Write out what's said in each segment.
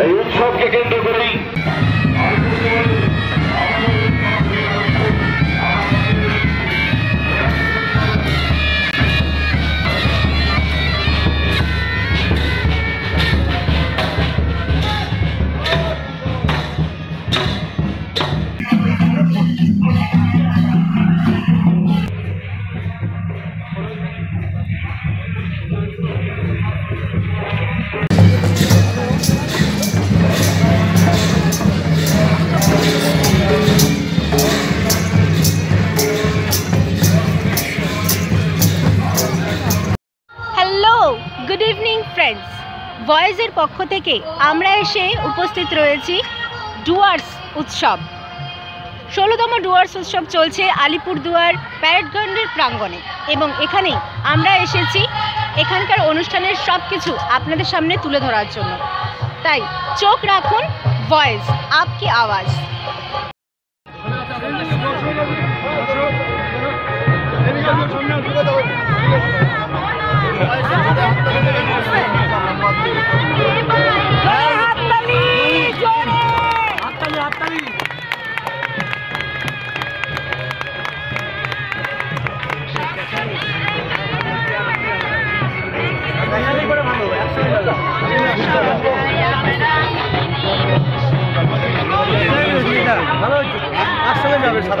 এই উৎসবকে কেন্দ্র করেই ভয়েসের পক্ষ থেকে আমরা এসে উপস্থিত রয়েছি ডুয়ার্স উৎসব। ষোলোতম ডুয়ার্স উৎসব চলছে আলিপুরদুয়ার প্যারেড গ্রাউন্ডের প্রাঙ্গণে এবং এখানেই আমরা এসেছি। এখানকার অনুষ্ঠানের সব কিছু আপনাদের সামনে তুলে ধরার জন্য। তাই চোখ রাখুন, ভয়েস, আপকি আওয়াজ।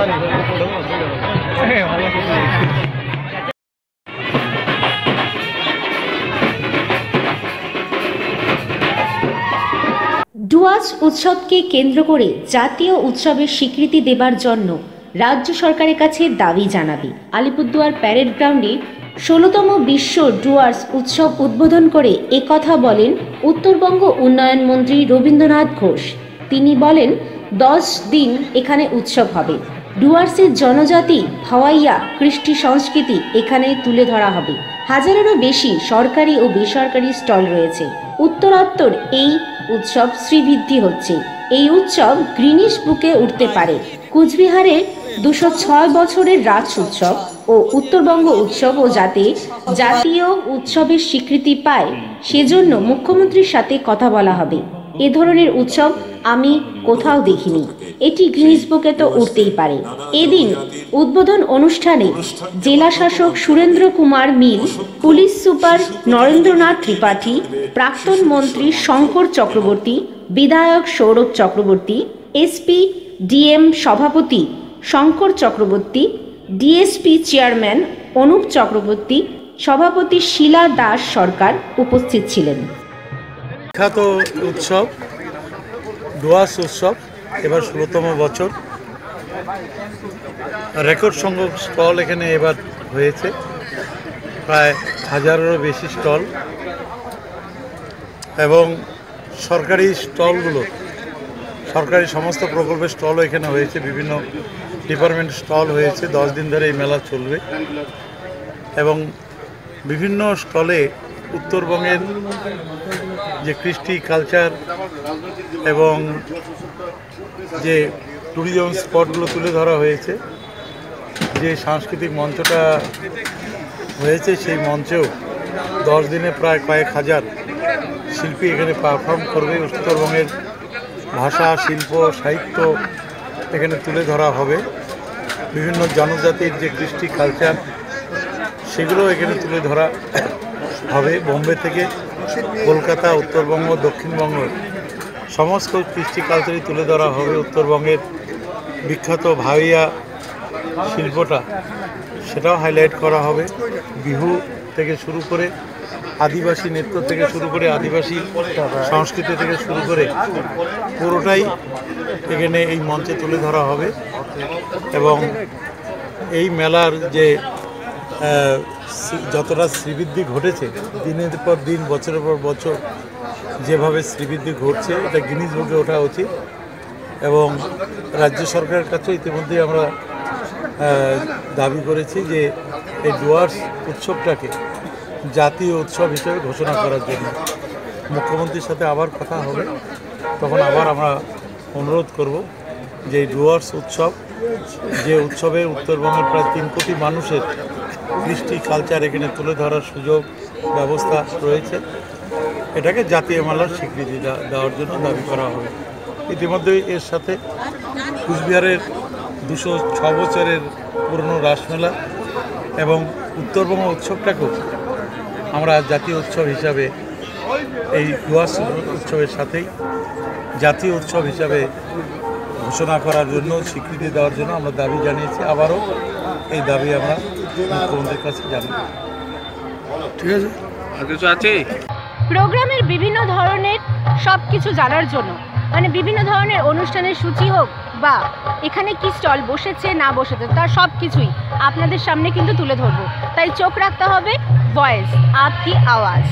ডুয়াস উৎসবকে কেন্দ্র করে জাতীয় উৎসবের স্বীকৃতি দেবার জন্য রাজ্য সরকারের কাছে দাবি জানাবে। আলিপুরদুয়ার প্যারেড গ্রাউন্ডে ষোলোতম বিশ্ব ডুয়ার্স উৎসব উদ্বোধন করে একথা বলেন উত্তরবঙ্গ উন্নয়ন মন্ত্রী রবীন্দ্রনাথ ঘোষ। তিনি বলেন, দশ দিন এখানে উৎসব হবে। ডুয়ার্সের জনজাতি হাওয়াইয়া কৃষ্টি সংস্কৃতি এখানে তুলে ধরা হবে। হাজারেরও বেশি সরকারি ও বেসরকারি স্টল রয়েছে। উত্তরোত্তর এই উৎসব শ্রীবৃদ্ধি হচ্ছে। এই উৎসব গ্রিনিশ বুকে উঠতে পারে। কুচবিহারে দুশো ছয় বছরের রাজ উৎসব ও উত্তরবঙ্গ উৎসবও যাতে জাতীয় উৎসবের স্বীকৃতি পায়, সেজন্য মুখ্যমন্ত্রীর সাথে কথা বলা হবে। এ ধরনের উৎসব আমি কোথাও দেখিনি। এটি গ্রিনিস বুকে তো উঠতেই পারে। এদিন উদ্বোধন অনুষ্ঠানে জেলা শাসক সুরেন্দ্র কুমার মিল, পুলিশ সুপার নরেন্দ্রনাথ ত্রিপাঠী, প্রাক্তন মন্ত্রী শঙ্কর চক্রবর্তী, বিধায়ক সৌরভ চক্রবর্তী এসপি ডিএম সভাপতি শঙ্কর চক্রবর্তী ডিএসপি চেয়ারম্যান অনুপ চক্রবর্তী, সভাপতি শিলা দাস সরকার উপস্থিত ছিলেন। বিখ্যাত উৎসব ডুয়ার্স উৎসব, এবার ষোলোতম বছর। রেকর্ড সংখ্যক স্টল এখানে এবার হয়েছে। প্রায় হাজারেরও বেশি স্টল। এবং সরকারি স্টলগুলো, সরকারি সমস্ত প্রকল্পের স্টলও এখানে হয়েছে। বিভিন্ন ডিপার্টমেন্ট স্টল হয়েছে। দশ দিন ধরে এই মেলা চলবে। এবং বিভিন্ন স্টলে উত্তরবঙ্গের যে কৃষ্টি কালচার এবং যে ট্যুরিজম স্পটগুলো তুলে ধরা হয়েছে, যে সাংস্কৃতিক মঞ্চটা হয়েছে সেই মঞ্চেও দশ দিনে প্রায় কয়েক হাজার শিল্পী এখানে পারফর্ম করবে। উত্তরবঙ্গের ভাষা, শিল্প, সাহিত্য এখানে তুলে ধরা হবে। বিভিন্ন জনজাতির যে কৃষ্টি কালচার সেগুলো এখানে তুলে ধরা হবে বোম্বে থেকে কলকাতা, উত্তরবঙ্গ, দক্ষিণবঙ্গ। সমস্ত কৃষ্টি কালচারই তুলে ধরা হবে উত্তরবঙ্গের বিখ্যাত ভাইয়া শিল্পটা। সেটাও হাইলাইট করা হবে। বিহু থেকে শুরু করে আদিবাসী নৃত্য থেকে শুরু করে আদিবাসী সংস্কৃতি থেকে শুরু করে পুরোটাই এখানে এই মঞ্চে তুলে ধরা হবে। এবং এই মেলার যে যতটা শ্রীবৃদ্ধি ঘটেছে, দিনের পর দিন, বছরের পর বছর যেভাবে শ্রীবৃদ্ধি ঘটছে, এটা গিনিজ বুকে ওঠা উচিত। এবং রাজ্য সরকারের কাছে ইতিমধ্যে আমরা দাবি করেছি যে এই ডুয়ার্স উৎসবটাকে জাতীয় উৎসব হিসেবে ঘোষণা করার জন্য। মুখ্যমন্ত্রীর সাথে আবার কথা হবে, তখন আবার আমরা অনুরোধ করব যে ডুয়ার্স উৎসব, যে উৎসবে উত্তরবঙ্গের প্রায় তিন কোটি মানুষের কৃষ্টি কালচার এখানে তুলে ধরার সুযোগ, ব্যবস্থা রয়েছে। এটাকে জাতীয় মেলার স্বীকৃতি দেওয়ার জন্য দাবি করা হবে। ইতিমধ্যে এর সাথে কুচবিহারের দুশো ছ বছরের পুরনো রাসমেলা এবং উত্তরবঙ্গ উৎসবটাকেও আমরা জাতীয় উৎসব হিসাবে এই ডুয়ার্স উৎসবের সাথেই জাতীয় উৎসব হিসাবে ঘোষণা করার জন্য স্বীকৃতি দেওয়ার জন্য আমরা দাবি জানিয়েছি। আবারও এই দাবি আমরা মুখ্যমন্ত্রীর কাছে জানাব। ঠিক আছে? আর কিছু আছে? প্রোগ্রামের বিভিন্ন ধরনের সব কিছু জানার জন্য মানে বিভিন্ন ধরনের অনুষ্ঠানের সূচি হোক বা এখানে কি স্টল বসেছে না বসেছে তার সব কিছুই আপনাদের সামনে কিন্তু তুলে ধরবো। তাই চোখ রাখতে হবে ভয়েস আপকি আওয়াজ।